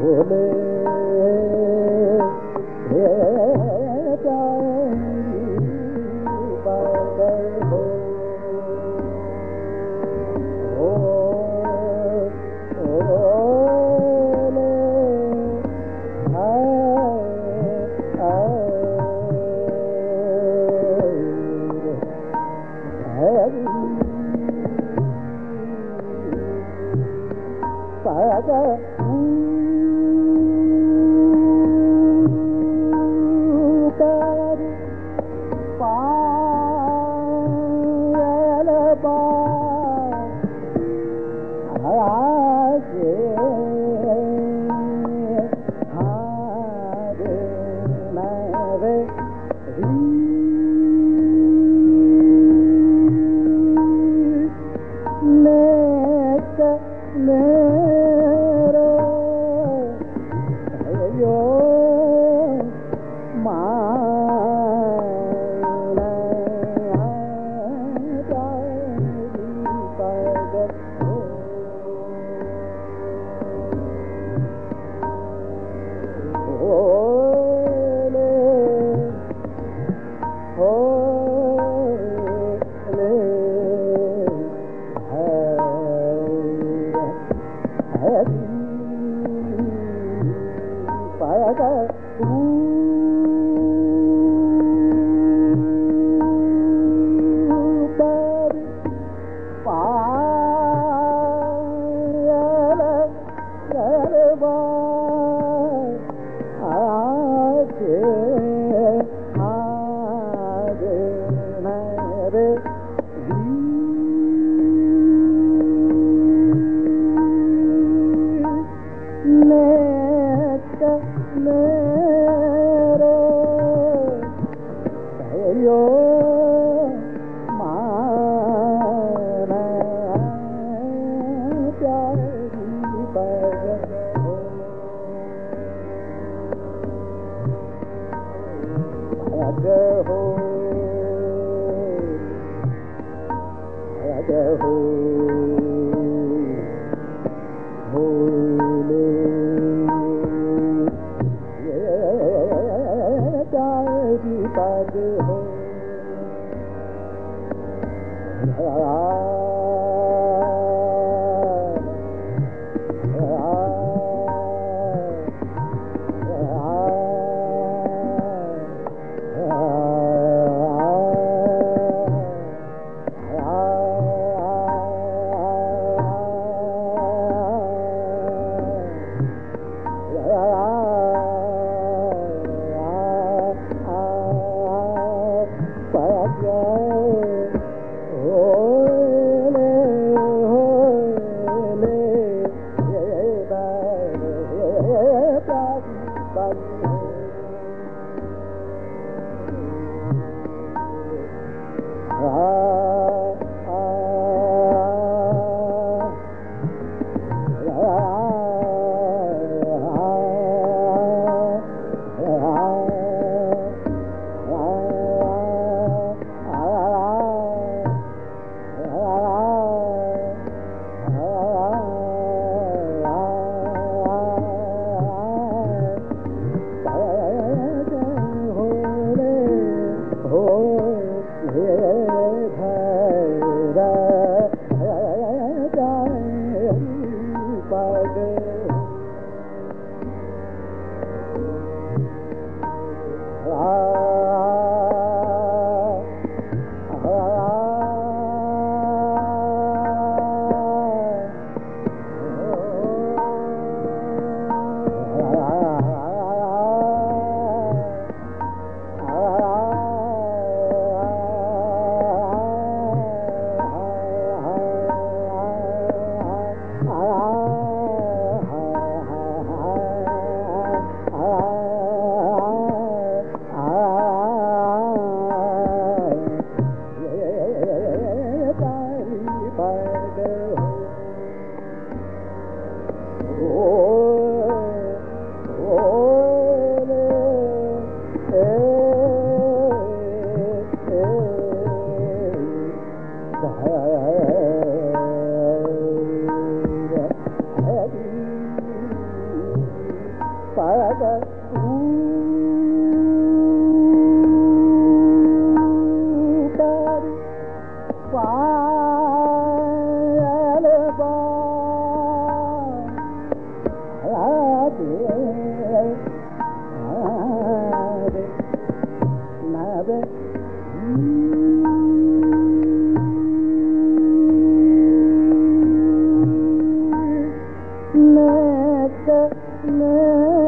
Yeah. Ah The Christmas.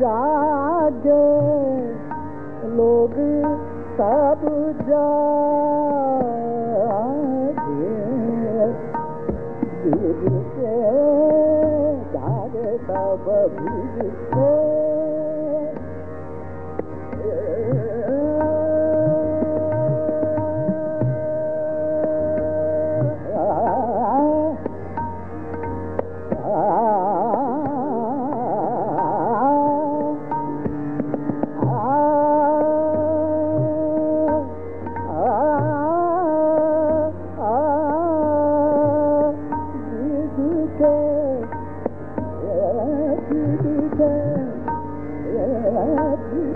जाग लोग सब जा Let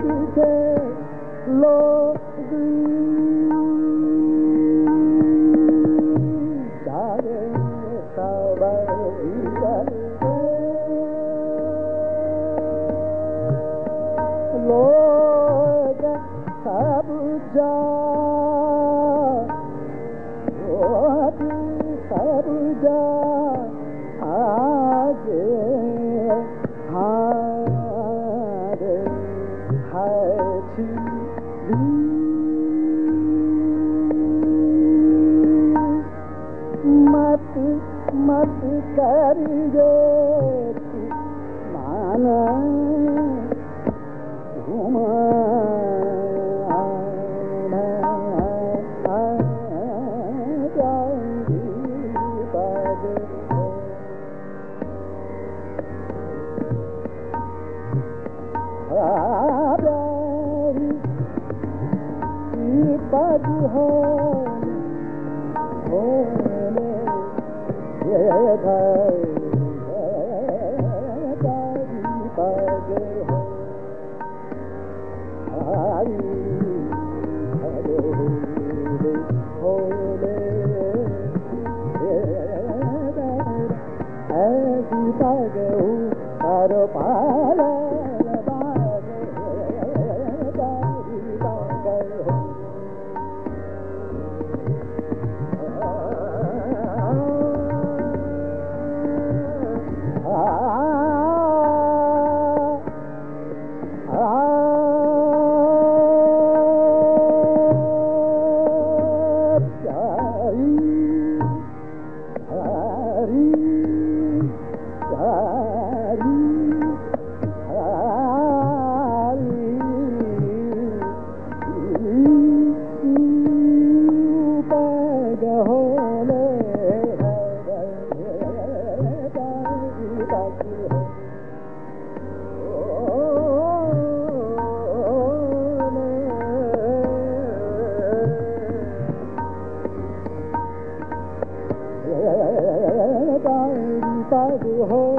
me get lonely. हो।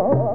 Oh.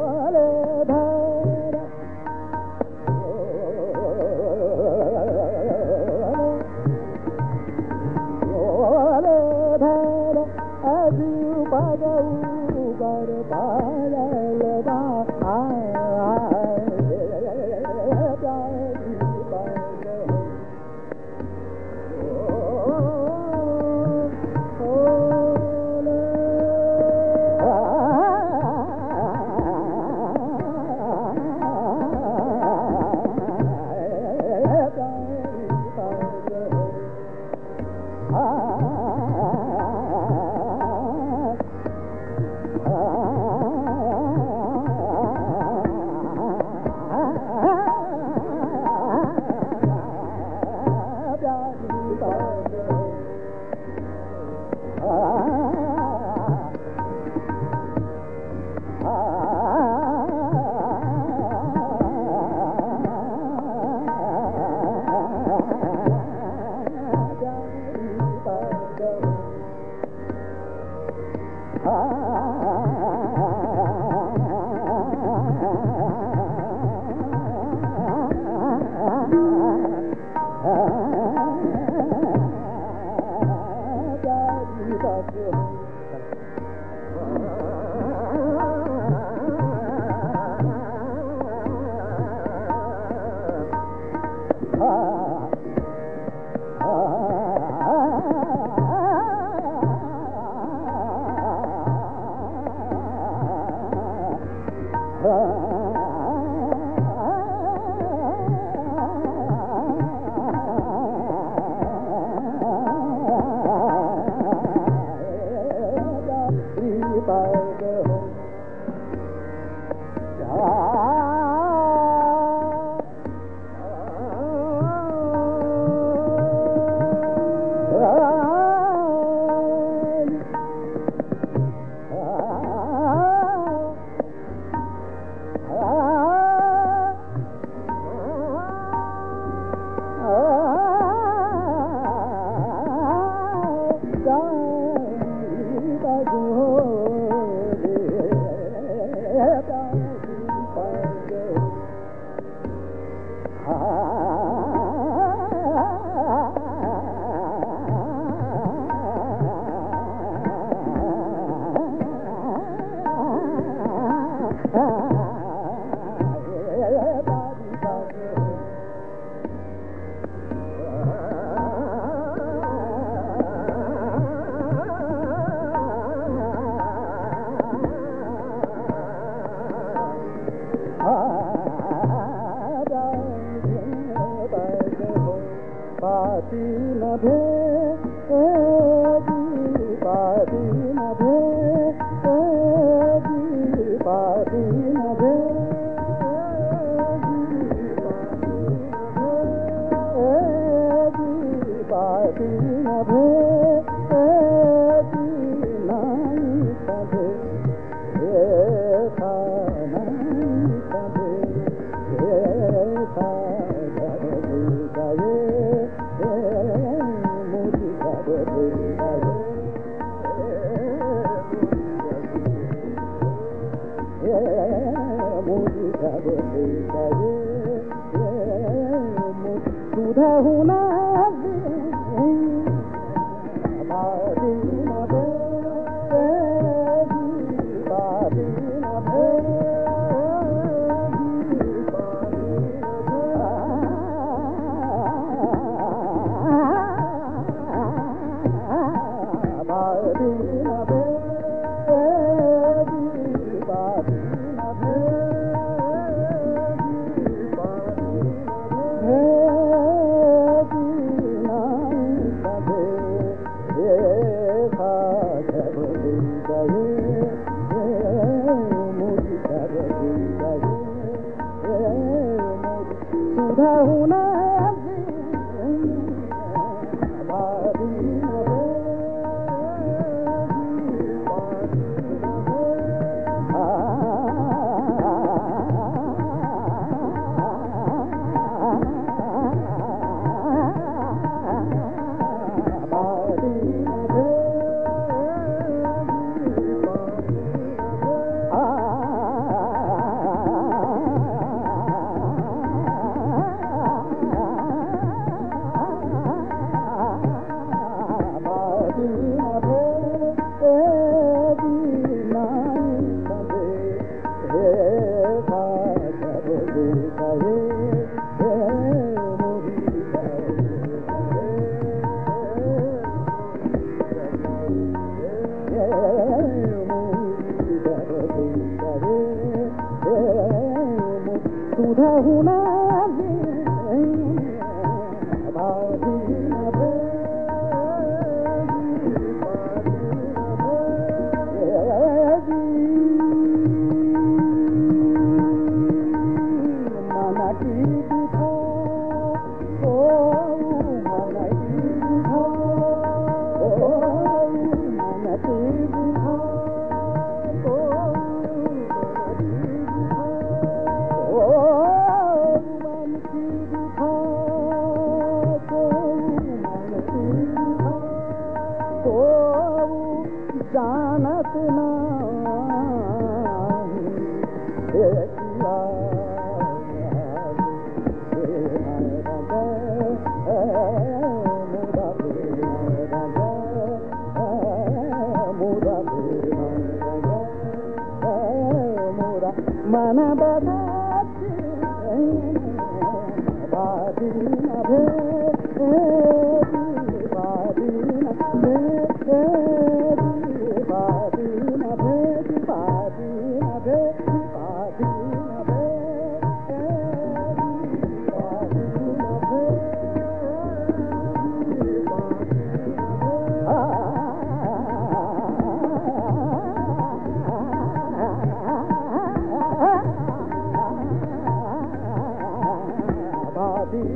太无奈。manabada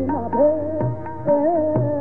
ना भे